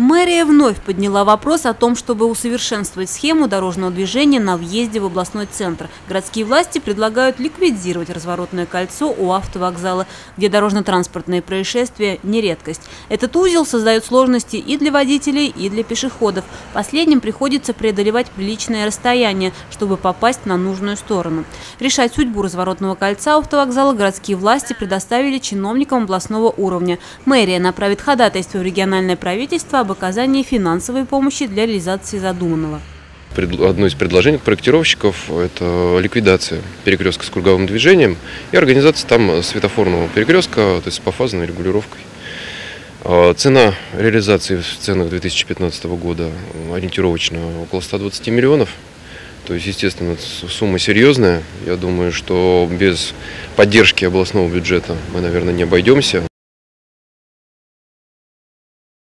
Мэрия вновь подняла вопрос о том, чтобы усовершенствовать схему дорожного движения на въезде в областной центр. Городские власти предлагают ликвидировать разворотное кольцо у автовокзала, где дорожно-транспортные происшествия не редкость. Этот узел создает сложности и для водителей, и для пешеходов. Последним приходится преодолевать приличное расстояние, чтобы попасть на нужную сторону. Решать судьбу разворотного кольца автовокзала городские власти предоставили чиновникам областного уровня. Мэрия направит ходатайство в региональное правительство об оказании финансовой помощи для реализации задуманного. Одно из предложений проектировщиков – это ликвидация перекрестка с круговым движением и организация там светофорного перекрестка, то есть с пофазной регулировкой. А, цена реализации в ценах 2015 года ориентировочно около 120 миллионов. То есть, естественно, сумма серьезная. Я думаю, что без поддержки областного бюджета мы, наверное, не обойдемся.